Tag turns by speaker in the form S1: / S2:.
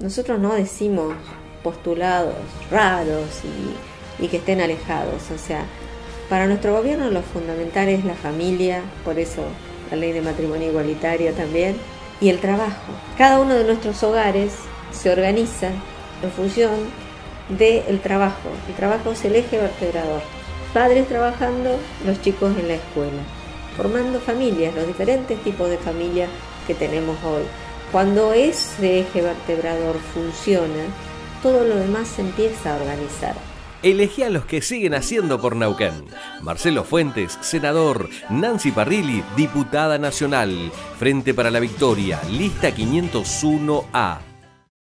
S1: nosotros no decimos postulados raros y, que estén alejados. O sea, para nuestro gobierno lo fundamental es la familia, por eso la ley de matrimonio igualitario también, y el trabajo. Cada uno de nuestros hogares se organiza en función del trabajo. El trabajo es el eje vertebrador. Padres trabajando, los chicos en la escuela, formando familias, los diferentes tipos de familias que tenemos hoy. Cuando ese eje vertebrador funciona, todo lo demás se empieza a organizar.
S2: Elegí a los que siguen haciendo por Nauquén. Marcelo Fuentes, senador. Nancy Parrilli, diputada nacional. Frente para la Victoria, lista 501A.